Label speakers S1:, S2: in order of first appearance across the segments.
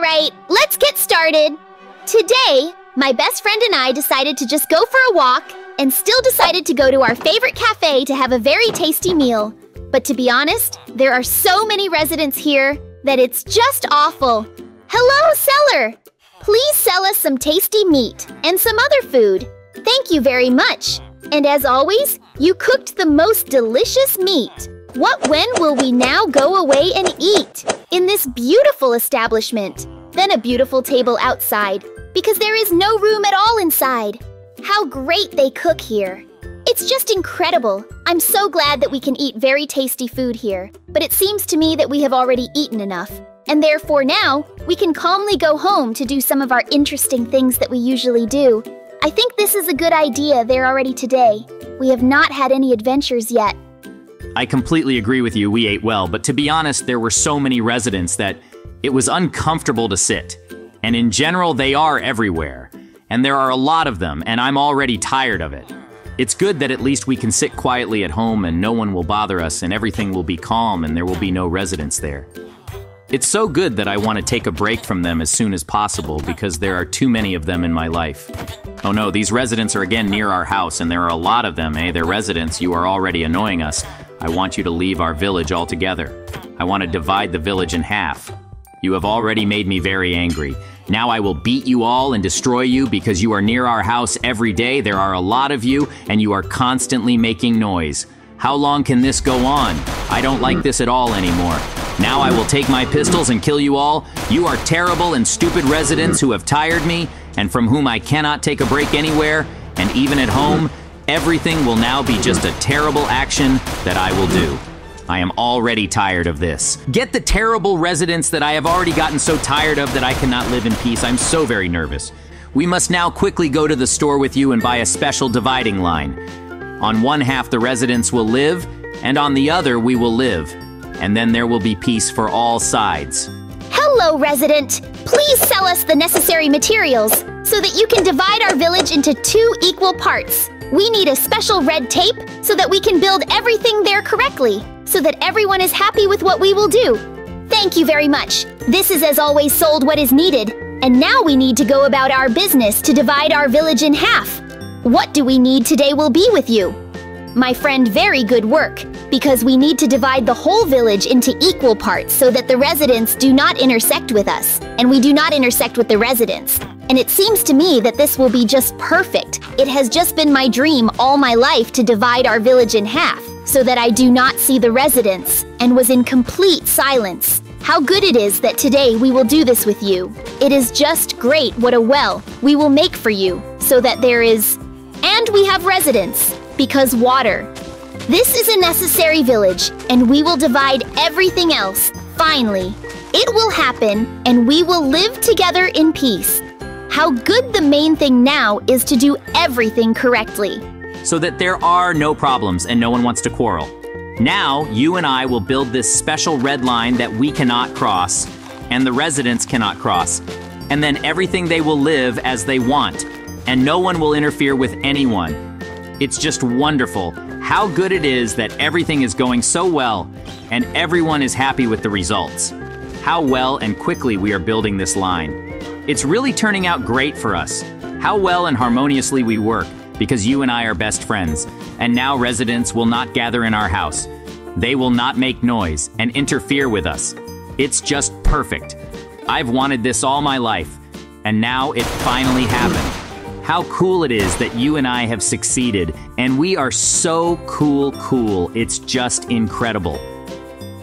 S1: All right, let's get started. Today, my best friend and I decided to just go for a walk and still decided to go to our favorite cafe to have a very tasty meal. But to be honest, there are so many residents here that it's just awful. Hello, seller! Please sell us some tasty meat and some other food. Thank you very much. And as always, you cooked the most delicious meat. What when will we now go away and eat? In this beautiful establishment. Then a beautiful table outside, because there is no room at all inside. How great they cook here. It's just incredible. I'm so glad that we can eat very tasty food here, but it seems to me that we have already eaten enough. And therefore now, we can calmly go home to do some of our interesting things that we usually do. I think this is a good idea there already today. We have not had any adventures yet.
S2: I completely agree with you, we ate well, but to be honest, there were so many residents that it was uncomfortable to sit. And in general, they are everywhere. And there are a lot of them, and I'm already tired of it. It's good that at least we can sit quietly at home and no one will bother us and everything will be calm and there will be no residents there. It's so good that I want to take a break from them as soon as possible because there are too many of them in my life. Oh no, these residents are again near our house and there are a lot of them, eh? They're residents, you are already annoying us. I want you to leave our village altogether. I want to divide the village in half. You have already made me very angry. Now I will beat you all and destroy you because you are near our house every day. There are a lot of you, and you are constantly making noise. How long can this go on? I don't like this at all anymore. Now I will take my pistols and kill you all. You are terrible and stupid residents who have tired me, and from whom I cannot take a break anywhere, and even at home, Everything will now be just a terrible action that I will do. I am already tired of this. Get the terrible residents that I have already gotten so tired of that I cannot live in peace. I'm so very nervous. We must now quickly go to the store with you and buy a special dividing line. On one half, the residents will live, and on the other, we will live. And then there will be peace for all sides.
S1: Hello, resident. Please sell us the necessary materials so that you can divide our village into two equal parts. We need a special red tape so that we can build everything there correctly, so that everyone is happy with what we will do. Thank you very much. This is as always sold what is needed, and now we need to go about our business to divide our village in half. What do we need today will be with you. My friend, very good work, because we need to divide the whole village into equal parts so that the residents do not intersect with us, and we do not intersect with the residents. And it seems to me that this will be just perfect. It has just been my dream all my life to divide our village in half, so that I do not see the residents, and was in complete silence. How good it is that today we will do this with you. It is just great what a well we will make for you, so that there is... And we have residents, because water. This is a necessary village, and we will divide everything else, finally. It will happen, and we will live together in peace. How good the main thing now is to do everything correctly.
S2: So that there are no problems and no one wants to quarrel. Now, you and I will build this special red line that we cannot cross, and the residents cannot cross. And then everything they will live as they want, and no one will interfere with anyone. It's just wonderful how good it is that everything is going so well, and everyone is happy with the results. How well and quickly we are building this line. It's really turning out great for us. How well and harmoniously we work, because you and I are best friends, and now residents will not gather in our house. They will not make noise and interfere with us. It's just perfect. I've wanted this all my life, and now it finally happened. How cool it is that you and I have succeeded, and we are so cool cool, it's just incredible.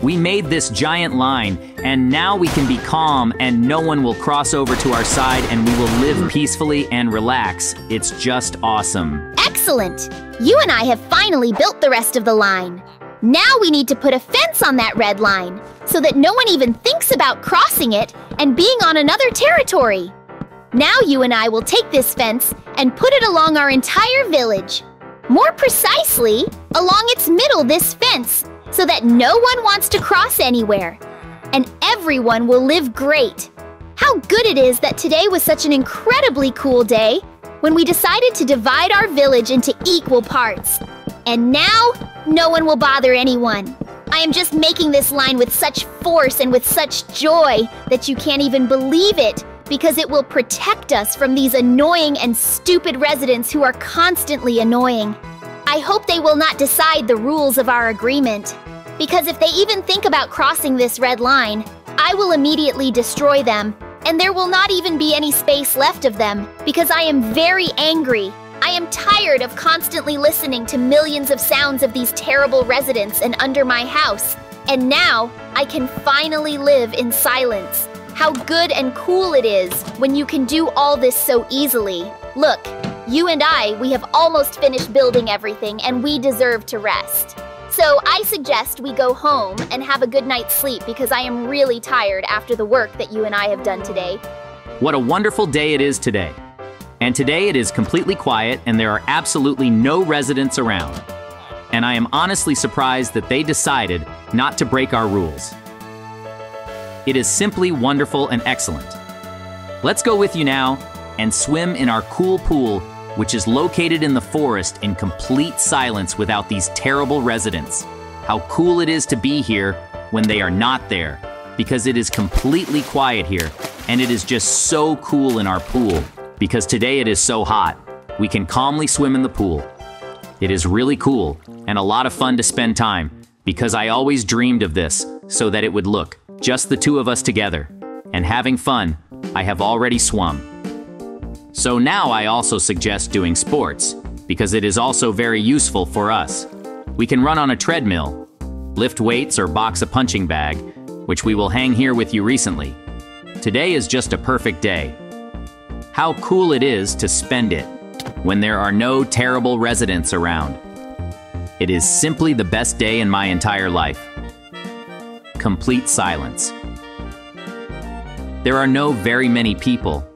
S2: We made this giant line, and now we can be calm and no one will cross over to our side and we will live peacefully and relax. It's just awesome.
S1: Excellent! You and I have finally built the rest of the line. Now we need to put a fence on that red line so that no one even thinks about crossing it and being on another territory. Now you and I will take this fence and put it along our entire village. More precisely, along its middle this fence so that no one wants to cross anywhere. And everyone will live great. How good it is that today was such an incredibly cool day when we decided to divide our village into equal parts. And now, no one will bother anyone. I am just making this line with such force and with such joy that you can't even believe it because it will protect us from these annoying and stupid residents who are constantly annoying. I hope they will not decide the rules of our agreement. Because if they even think about crossing this red line, I will immediately destroy them, and there will not even be any space left of them because I am very angry. I am tired of constantly listening to millions of sounds of these terrible residents and under my house. And now, I can finally live in silence. How good and cool it is when you can do all this so easily. Look, you and I, we have almost finished building everything and we deserve to rest. So I suggest we go home and have a good night's sleep because I am really tired after the work that you and I have done today.
S2: What a wonderful day it is today. And today it is completely quiet and there are absolutely no residents around. And I am honestly surprised that they decided not to break our rules. It is simply wonderful and excellent. Let's go with you now and swim in our cool pool, which is located in the forest in complete silence without these terrible residents. How cool it is to be here when they are not there, because it is completely quiet here, and it is just so cool in our pool, because today it is so hot. We can calmly swim in the pool. It is really cool and a lot of fun to spend time, because I always dreamed of this so that it would look just the two of us together. And having fun, I have already swum. So now I also suggest doing sports, because it is also very useful for us. We can run on a treadmill, lift weights or box a punching bag, which we will hang here with you recently. Today is just a perfect day. How cool it is to spend it when there are no terrible residents around. It is simply the best day in my entire life complete silence. There are no very many people,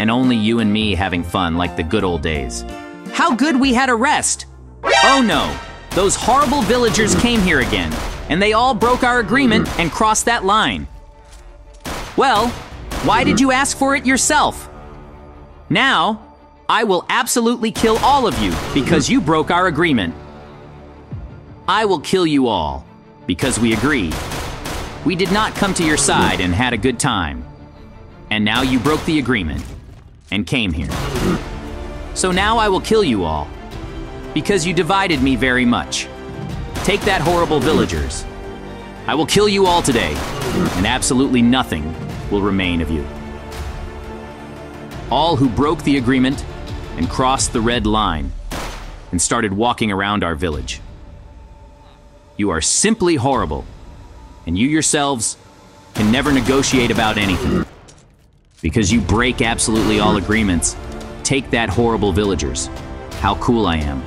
S2: and only you and me having fun like the good old days. How good we had a rest! Oh no, those horrible villagers came here again, and they all broke our agreement and crossed that line. Well, why did you ask for it yourself? Now, I will absolutely kill all of you because you broke our agreement. I will kill you all because we agreed. We did not come to your side and had a good time. And now you broke the agreement and came here. So now I will kill you all because you divided me very much. Take that horrible villagers. I will kill you all today, and absolutely nothing will remain of you. All who broke the agreement and crossed the red line and started walking around our village. You are simply horrible, and you yourselves can never negotiate about anything. Because you break absolutely all agreements. Take that horrible villagers. How cool I am.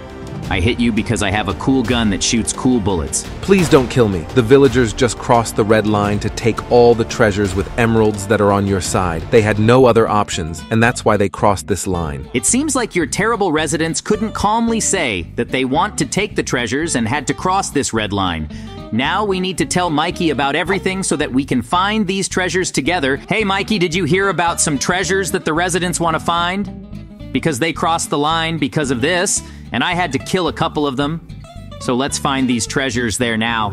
S2: I hit you because I have a cool gun that shoots cool bullets.
S3: Please don't kill me. The villagers just crossed the red line to take all the treasures with emeralds that are on your side. They had no other options, and that's why they crossed this line.
S2: It seems like your terrible residents couldn't calmly say that they want to take the treasures and had to cross this red line. Now we need to tell Mikey about everything so that we can find these treasures together. Hey, Mikey, did you hear about some treasures that the residents want to find? Because they crossed the line because of this and I had to kill a couple of them. So let's find these treasures there now.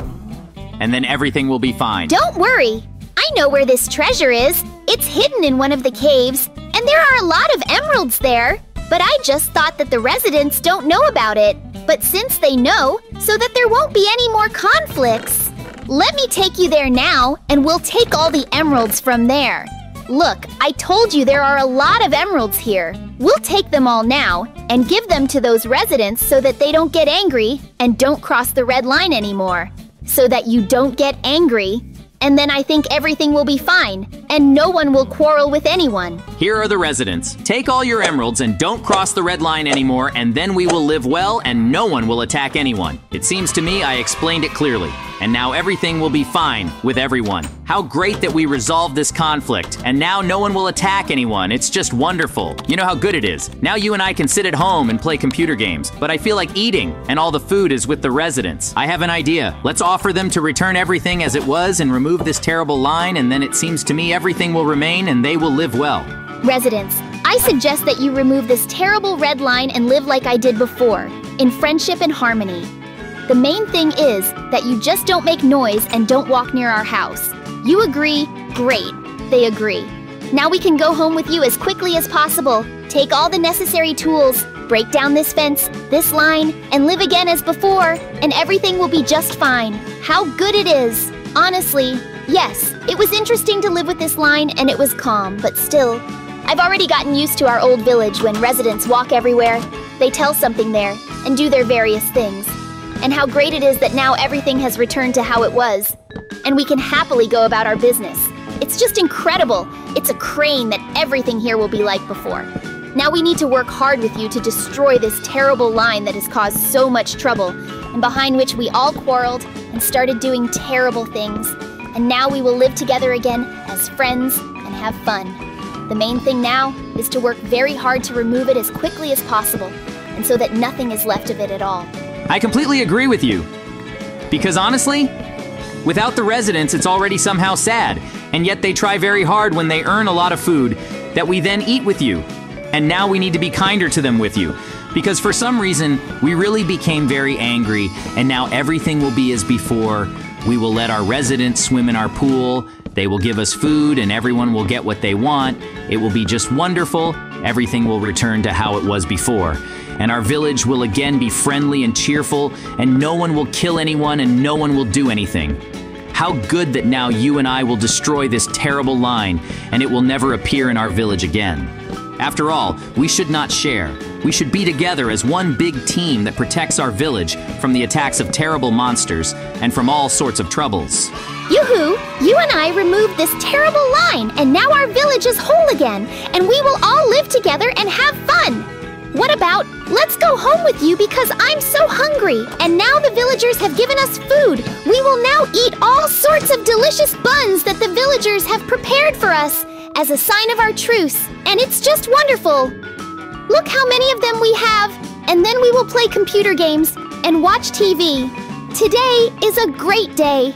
S2: And then everything will be fine.
S1: Don't worry. I know where this treasure is. It's hidden in one of the caves, and there are a lot of emeralds there. But I just thought that the residents don't know about it. But since they know, so that there won't be any more conflicts. Let me take you there now, and we'll take all the emeralds from there. Look, I told you there are a lot of emeralds here. We'll take them all now and give them to those residents so that they don't get angry and don't cross the red line anymore. So that you don't get angry, and then I think everything will be fine, and no one will quarrel with anyone.
S2: Here are the residents. Take all your emeralds and don't cross the red line anymore, and then we will live well and no one will attack anyone. It seems to me I explained it clearly and now everything will be fine with everyone. How great that we resolved this conflict, and now no one will attack anyone. It's just wonderful. You know how good it is. Now you and I can sit at home and play computer games, but I feel like eating, and all the food is with the residents. I have an idea. Let's offer them to return everything as it was and remove this terrible line, and then it seems to me everything will remain and they will live well.
S1: Residents, I suggest that you remove this terrible red line and live like I did before, in friendship and harmony. The main thing is that you just don't make noise and don't walk near our house. You agree? Great. They agree. Now we can go home with you as quickly as possible. Take all the necessary tools, break down this fence, this line, and live again as before, and everything will be just fine. How good it is! Honestly, yes, it was interesting to live with this line and it was calm, but still. I've already gotten used to our old village when residents walk everywhere. They tell something there and do their various things. And how great it is that now everything has returned to how it was. And we can happily go about our business. It's just incredible. It's a crane that everything here will be like before. Now we need to work hard with you to destroy this terrible line that has caused so much trouble, and behind which we all quarreled and started doing terrible things. And now we will live together again as friends and have fun. The main thing now is to work very hard to remove it as quickly as possible, and so that nothing is left of it at all.
S2: I completely agree with you. Because honestly, without the residents, it's already somehow sad, and yet they try very hard when they earn a lot of food that we then eat with you. And now we need to be kinder to them with you. Because for some reason, we really became very angry, and now everything will be as before. We will let our residents swim in our pool, they will give us food, and everyone will get what they want. It will be just wonderful. Everything will return to how it was before. And our village will again be friendly and cheerful, and no one will kill anyone, and no one will do anything. How good that now you and I will destroy this terrible line, and it will never appear in our village again. After all, we should not share. We should be together as one big team that protects our village from the attacks of terrible monsters and from all sorts of troubles.
S1: Yoo-hoo! You and I removed this terrible line, and now our village is whole again, and we will all live together and have fun! What about, let's go home with you because I'm so hungry, and now the villagers have given us food. We will now eat all sorts of delicious buns that the villagers have prepared for us as a sign of our truce, and it's just wonderful. Look how many of them we have, and then we will play computer games and watch TV. Today is a great day.